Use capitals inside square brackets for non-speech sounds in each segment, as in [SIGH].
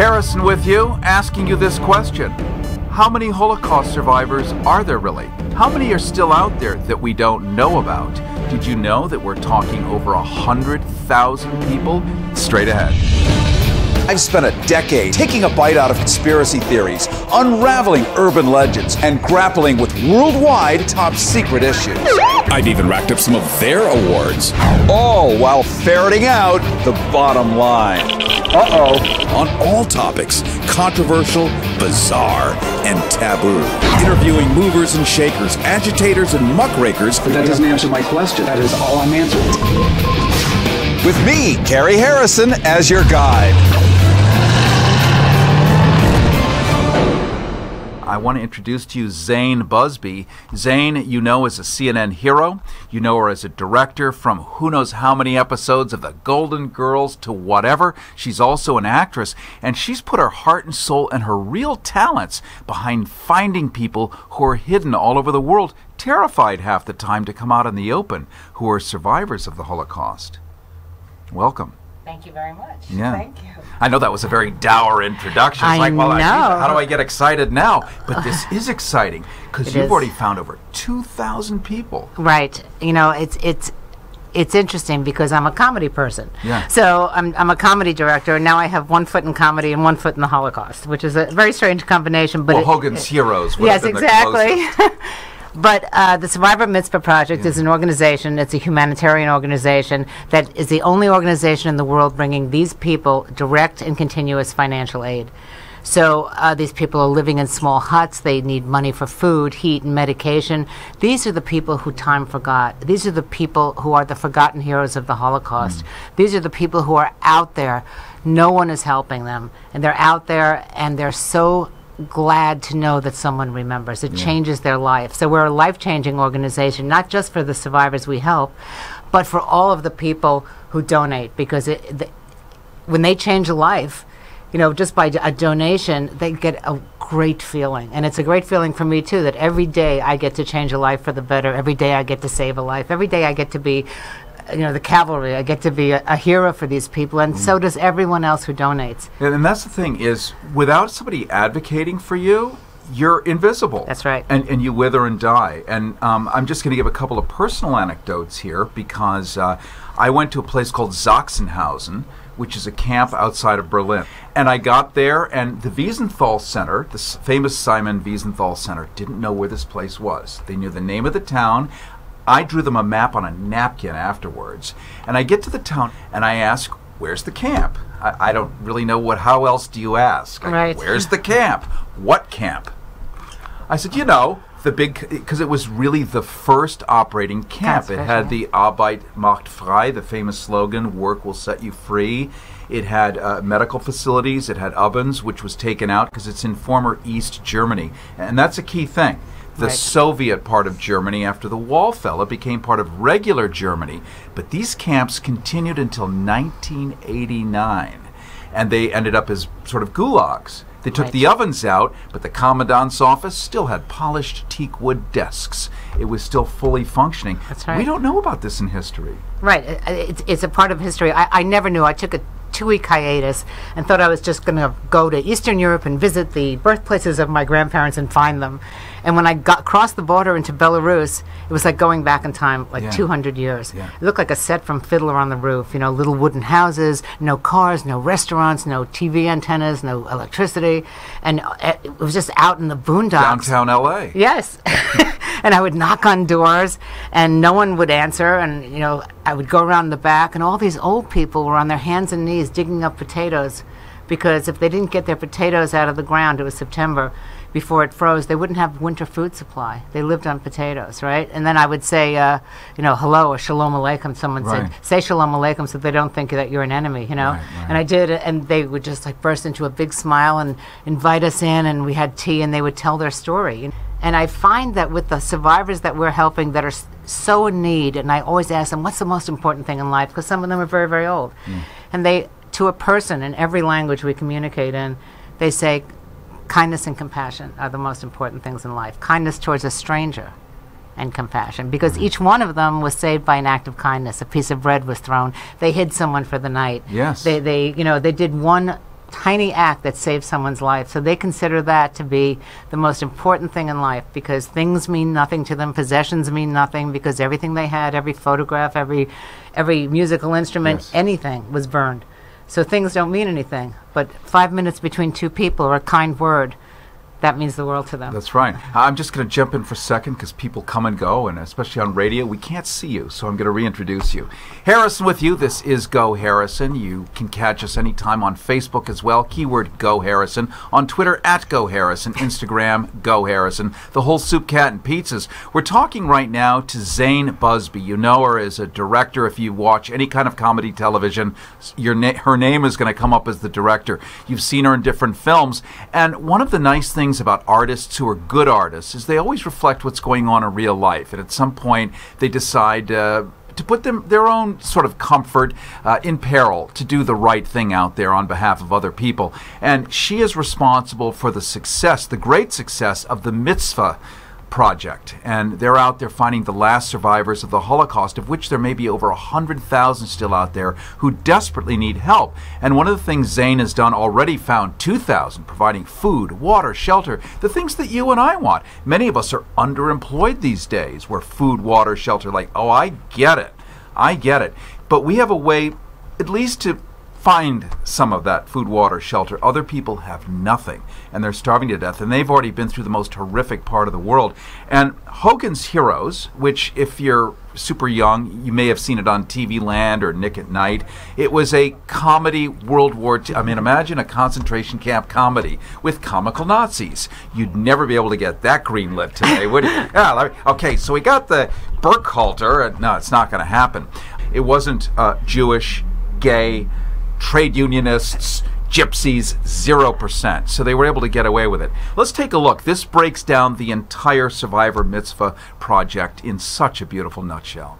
Harrison with you, asking you this question. How many Holocaust survivors are there really? How many are still out there that we don't know about? Did you know that we're talking over a hundred thousand people? Straight ahead. I've spent a decade taking a bite out of conspiracy theories, unraveling urban legends, and grappling with worldwide top secret issues. I've even racked up some of their awards. All while ferreting out the bottom line. Uh oh. On all topics controversial, bizarre, and taboo. Interviewing movers and shakers, agitators, and muckrakers. But that doesn't answer my question. That is all I'm answering. With me, Cary Harrison, as your guide. I want to introduce to you Zane Buzby. Zane, you know, is a CNN hero. You know her as a director from who knows how many episodes of The Golden Girls to whatever. She's also an actress, and she's put her heart and soul and her real talents behind finding people who are hidden all over the world, terrified half the time to come out in the open, who are survivors of the Holocaust. Welcome. Thank you very much. Yeah. Thank you. I know that was a very dour introduction. It's I like, well, know. geez, how do I get excited now? But [LAUGHS] this is exciting because you've is. already found over 2,000 people. Right. You know, it's it's it's interesting because I'm a comedy person. Yeah. So I'm I'm a comedy director, and now I have one foot in comedy and one foot in the Holocaust, which is a very strange combination. But well, it- Hogan's Heroes would yes, have been exactly. [LAUGHS] But uh, the Survivor Mitzvah Project is an organization, it's a humanitarian organization that is the only organization in the world bringing these people direct and continuous financial aid. So uh, these people are living in small huts. They need money for food, heat, and medication. These are the people who time forgot. These are the people who are the forgotten heroes of the Holocaust. These are the people who are out there. No one is helping them. And they're out there and they're so glad to know that someone remembers. It changes their life. So we're a life changing organization, not just for the survivors we help, but for all of the people who donate because it, the, when they change a life, you know, just by a donation, they get a great feeling. And it's a great feeling for me, too, that every day I get to change a life for the better. Every day I get to save a life. Every day I get to be, you know, the cavalry. I get to be a, a hero for these people. And so does everyone else who donates. And, and that's the thing is, without somebody advocating for you, you're invisible. That's right. And, and you wither and die. And um, I'm just going to give a couple of personal anecdotes here because uh, I went to a place called Sachsenhausen, which is a camp outside of Berlin. And I got there, and the Wiesenthal Center, the famous Simon Wiesenthal Center, didn't know where this place was. They knew the name of the town. I drew them a map on a napkin afterwards. And I get to the town, and I ask, Where's the camp? I, I don't really know what. How else do you ask? I- Right. Where's the camp? What camp? I said, you know, the big, because it was really the first operating camp. That's it had the Arbeit macht frei, the famous slogan, work will set you free. It had uh, medical facilities. It had ovens, which was taken out because it's in former East Germany. And that's a key thing. The Right. Soviet part of Germany, after the wall fell, it became part of regular Germany. But these camps continued until 1989. And they ended up as sort of gulags. They took Right. the ovens out, but the commandant's office still had polished teak wood desks. It was still fully functioning. That's right. We don't know about this in history. Right. It's, it's a part of history. I, I never knew. I took a two week hiatus and thought I was just going to go to Eastern Europe and visit the birthplaces of my grandparents and find them. And when I got crossed the border into Belarus, it was like going back in time like Yeah. 200 years. Yeah. It looked like a set from Fiddler on the Roof. You know, little wooden houses, no cars, no restaurants, no TV antennas, no electricity. And uh, it was just out in the boondocks. Downtown LA. Yes. [LAUGHS] and I would knock on doors and no one would answer. And, you know, I would go around the back and all these old people were on their hands and knees digging up potatoes because if they didn't get their potatoes out of the ground, it was September before it froze, they wouldn't have winter food supply. They lived on potatoes, right? And then I would say, uh, you know, hello or shalom aleichem. Someone Right. said, say shalom aleichem so they don't think that you're an enemy, you know? Right, right. And I did, and they would just like burst into a big smile and invite us in, and we had tea, and they would tell their story. And I find that with the survivors that we're helping that are so in need, and I always ask them, what's the most important thing in life? Because some of them are very, very old. And they, to a person in every language we communicate in, they say, kindness and compassion are the most important things in life. Kindness towards a stranger and compassion because mm-hmm. each one of them was saved by an act of kindness. A piece of bread was thrown. They hid someone for the night. Yes. They, they you know, they did one tiny act that saved someone's life. So they consider that to be the most important thing in life because things mean nothing to them, possessions mean nothing because everything they had, every photograph, every every musical instrument, Yes. anything was burned. So things don't mean anything. But five minutes between two people or a kind word, that means the world to them. That's right. I'm just going to jump in for a second because people come and go, and especially on radio, we can't see you, so I'm going to reintroduce you. Harrison with you. This is Go Harrison. You can catch us anytime on Facebook as well. Keyword Go Harrison. On Twitter at Go Harrison. Instagram Go Harrison. The whole soup, cat, and pizzas. We're talking right now to Zane Buzby. You know her as a director. If you watch any kind of comedy television, your na- her name is going to come up as the director. You've seen her in different films, and one of the nice things about artists who are good artists is they always reflect what's going on in real life, and at some point they decide. Uh, to put them their own sort of comfort uh, in peril to do the right thing out there on behalf of other people and she is responsible for the success the great success of the mitzvah project and they're out there finding the last survivors of the holocaust of which there may be over 100,000 still out there who desperately need help. And one of the things Zane has done already found 2,000 providing food water shelter the things that you and I want. Many of us are underemployed these days where food water shelter like oh I get it. I get it. But we have a way at least to find some of that food, water, shelter. Other people have nothing and they're starving to death and they've already been through the most horrific part of the world. And Hogan's Heroes, which if you're super young, you may have seen it on TV Land or Nick at Night. It was a comedy World War II. I mean, imagine a concentration camp comedy with comical Nazis. You'd never be able to get that greenlit today, would you? [LAUGHS] Yeah, okay, so we got the Burkhalter. No, it's not going to happen. It wasn't uh, Jewish, gay, trade unionists, gypsies, 0%. So they were able to get away with it. Let's take a look. This breaks down the entire Survivor Mitzvah project in such a beautiful nutshell.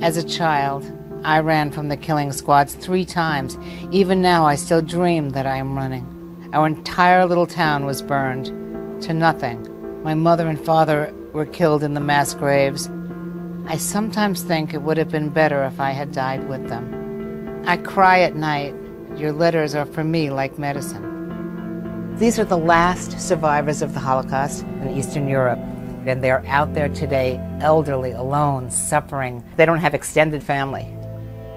As a child, I ran from the killing squads three times. Even now, I still dream that I am running. Our entire little town was burned to nothing. My mother and father were killed in the mass graves. I sometimes think it would have been better if I had died with them. I cry at night. Your letters are for me like medicine. These are the last survivors of the Holocaust in Eastern Europe. And they're out there today, elderly, alone, suffering. They don't have extended family.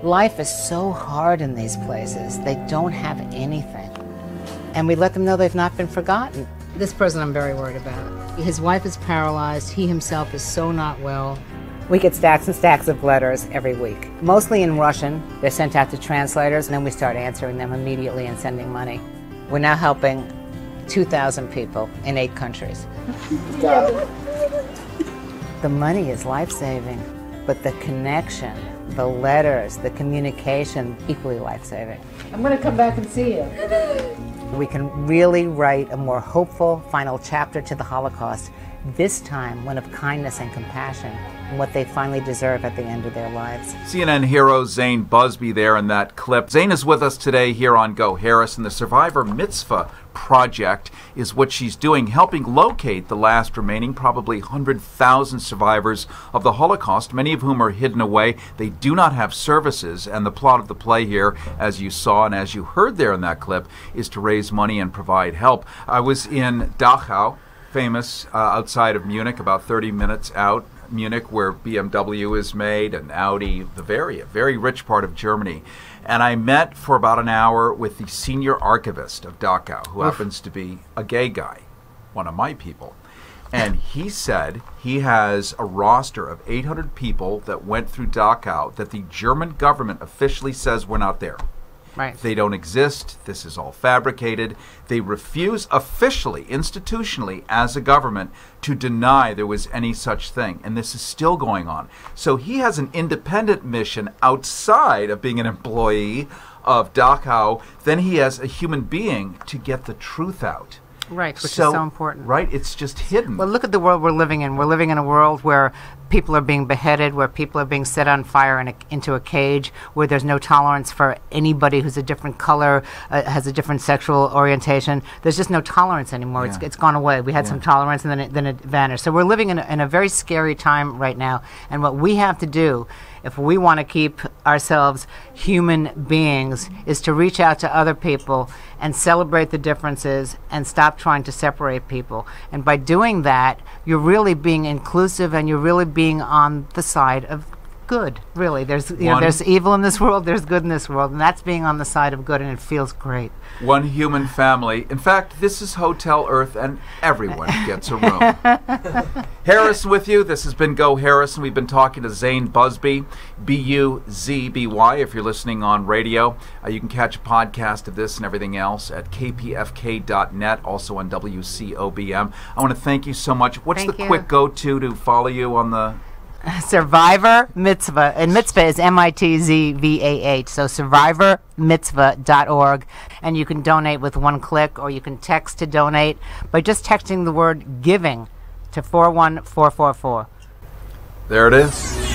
Life is so hard in these places. They don't have anything. And we let them know they've not been forgotten. This person I'm very worried about. His wife is paralyzed. He himself is so not well. We get stacks and stacks of letters every week, mostly in Russian. They're sent out to translators, and then we start answering them immediately and sending money. We're now helping 2,000 people in eight countries. The money is life saving, but the connection, the letters, the communication, equally life saving. I'm going to come back and see you. We can really write a more hopeful final chapter to the Holocaust, this time one of kindness and compassion, and what they finally deserve at the end of their lives. CNN hero Zane Buzby there in that clip. Zane is with us today here on Go Harrison The Survivor Mitzvah project is what she's doing, helping locate the last remaining probably 100,000 survivors of the Holocaust, many of whom are hidden away. They do not have services, and the plot of the play here, as you saw and as you heard there in that clip, is to raise money and provide help. I was in Dachau, famous uh, outside of Munich, about 30 minutes out. Munich, where BMW is made, and Audi, Bavaria, very rich part of Germany. And I met for about an hour with the senior archivist of Dachau, who happens to be a gay guy, one of my people. And he said he has a roster of 800 people that went through Dachau that the German government officially says were not there. Right. They don't exist. This is all fabricated. They refuse officially, institutionally, as a government, to deny there was any such thing. And this is still going on. So he has an independent mission outside of being an employee of Dachau. Then he has a human being to get the truth out. Right, which is so important. Right? It's just hidden. Well, look at the world we're living in. We're living in a world where people are being beheaded, where people are being set on fire in a, into a cage, where there's no tolerance for anybody who's a different color, uh, has a different sexual orientation. There's just no tolerance anymore. It's, it's gone away. We had some tolerance and then it, then it vanished. So we're living in a, in a very scary time right now. And what we have to do if we want to keep ourselves human beings, is to reach out to other people and celebrate the differences and stop trying to separate people. And by doing that, you're really being inclusive and you're really being on the side of good. Really, there's you know, there's evil in this world, there's good in this world, and that's being on the side of good, and it feels great. One human family. In fact, this is Hotel Earth, and everyone gets a room. [LAUGHS] Harrison with you. This has been Go Harrison. We've been talking to Zane Buzby, B U Z B Y, if you're listening on radio. Uh, you can catch a podcast of this and everything else at kpfk.net, also on WCOBM. I want to thank you so much. What's Thank the you. quick go to to follow you on the. Survivor Mitzvah, and Mitzvah is M I T Z V A H. So survivormitzvah.org, and you can donate with one click, or you can text to donate by just texting the word giving to 41444. There it is.